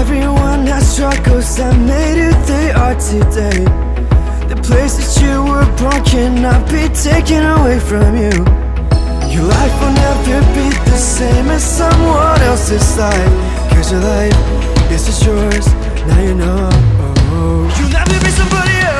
Everyone has struggles that made who they are today. The place that you were born cannot be taken away from you. Your life will never be the same as someone else's life. Cause your life is just yours, now you know. You'll never be somebody else